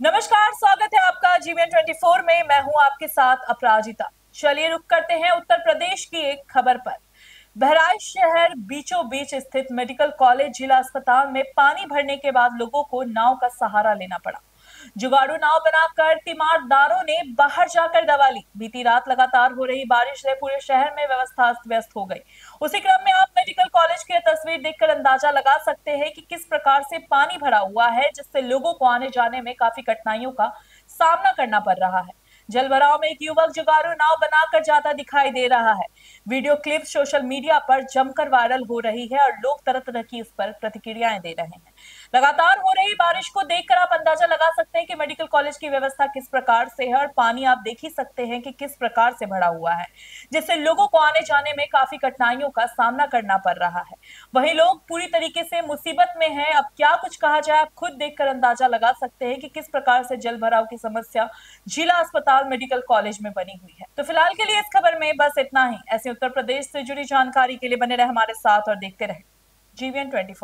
नमस्कार, स्वागत है आपका जीवन 24 में। मैं हूँ आपके साथ अपराजिता। चलिए रुक करते हैं उत्तर प्रदेश की एक खबर पर। बहराइच शहर बीचों बीच स्थित मेडिकल कॉलेज, जिला अस्पताल में पानी भरने के बाद लोगों को नाव का सहारा लेना पड़ा। जुगाड़ू नाव बनाकर तीमारदारों ने बाहर जाकर दवा ली। बीती रात लगातार हो रही बारिश से पूरे शहर में व्यवस्था अस्त व्यस्त हो गई। उसी क्रम में आप मेडिकल कॉलेज की तस्वीर देखकर अंदाज़ा लगा सकते हैं कि किस प्रकार से पानी भरा हुआ है, जिससे लोगों को आने जाने में काफ़ी कठिनाइयों का सामना करना पड़ रहा है। जलभराव में एक युवक जुगारू नाव बनाकर जाता दिखाई दे रहा है। वीडियो क्लिप सोशल मीडिया पर जमकर वायरल हो रही है और लोग तरह तरह की इस पर प्रतिक्रियाएँ दे रहे हैं। लगातार हो रही बारिश को देखकर आप अंदाज़ा लगा सकते हैं कि मेडिकल कॉलेज की व्यवस्था किस प्रकार से है और पानी आप देख ही सकते हैं कि किस प्रकार से भरा हुआ है, जिससे लोगों को आने जाने में काफ़ी कठिनाइयों का सामना करना पड़ रहा है। वही लोग पूरी तरीके से मुसीबत में है। अब क्या कुछ कहा जाए, आप खुद देखकर अंदाज़ा लगा सकते हैं कि किस प्रकार से जल भराव की समस्या जिला अस्पताल मेडिकल कॉलेज में बनी हुई है। तो फ़िलहाल के लिए इस खबर में बस इतना ही। ऐसे उत्तर प्रदेश से जुड़ी जानकारी के लिए बने रहे हमारे साथ और देखते रहे। GVN twenty